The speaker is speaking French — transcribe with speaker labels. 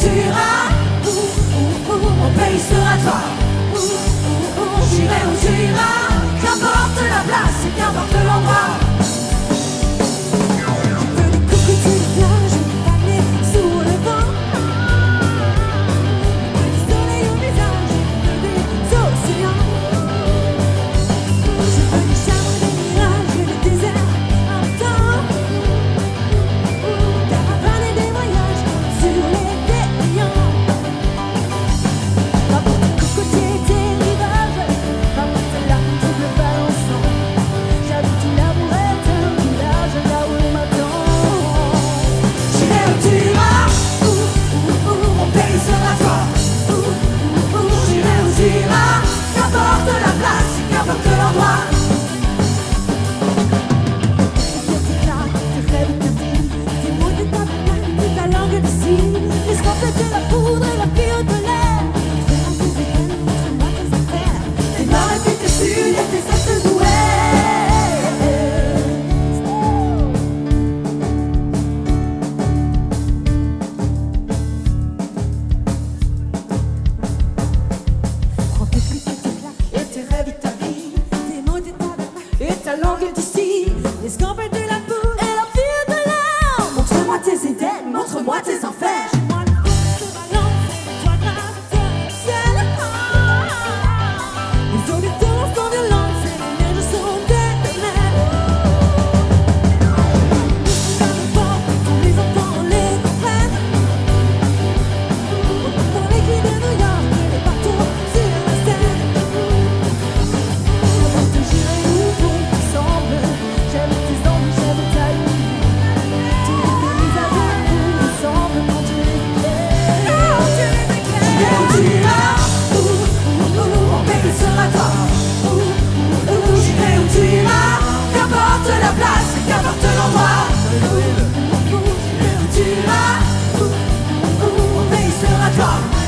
Speaker 1: tu iras où, où, où, mon pays sera toi.
Speaker 2: De où